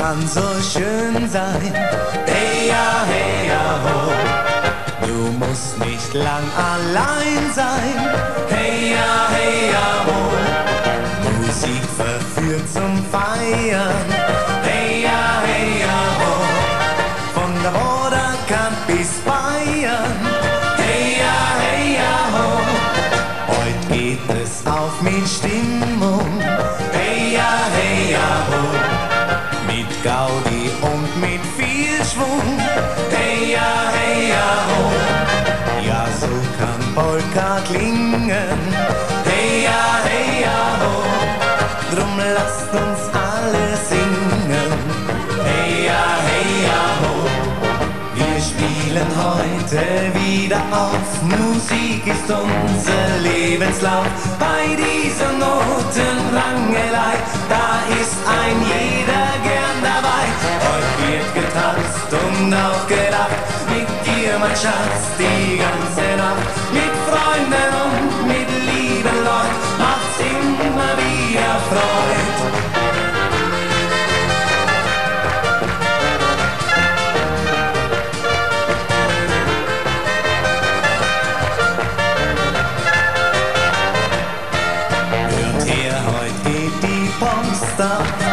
kann so schön sein. Hey ja, hey ja, ho. Du musst nicht lang allein sein. Hey ja, hey ja, ho. Musik verführt zum Feiern. Hey ja, hey ja, ho. Von der Vorderkant bis Bayern. Hey ja, hey ja, ho. Heute geht es auf mit Stimmung. Hey ja, hey ja, ho. Schwung. Hey ja, hey ja, ho. Ja, so kann Polka klingen. Hey ja, hey ja, ho. Drum lasst uns alle singen. Hey ja, hey ja, ho. Wir spielen heute wieder auf. Musik ist unser Lebenslauf. Bei dieser Notenrangelei, da ist ein jeder und auch gelacht. Mit dir, mein Schatz, die ganze Nacht. Mit Freunden und mit lieben Leuten macht's immer wieder Freude. Hört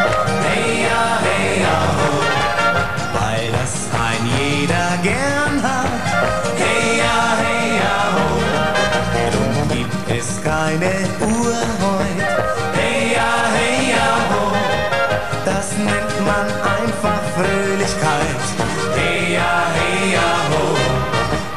es keine Uhr heut. Hey ja, hey ja, ho. Das nennt man einfach Fröhlichkeit. Hey ja, hey ja, ho.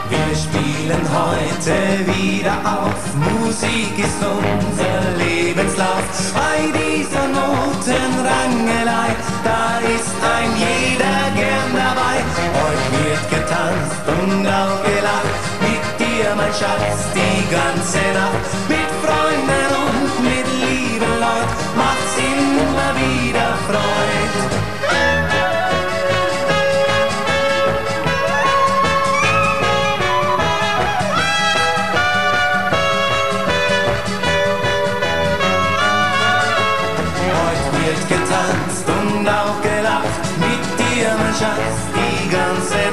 Wir spielen heute wieder auf. Musik ist unser Lebenslauf. Bei dieser Notenrangelei, da ist ein jeder gern dabei. Heute wird getanzt und auch gelacht. Mit dir, mein Schatz, die ganze Nacht. Ciężar i ganser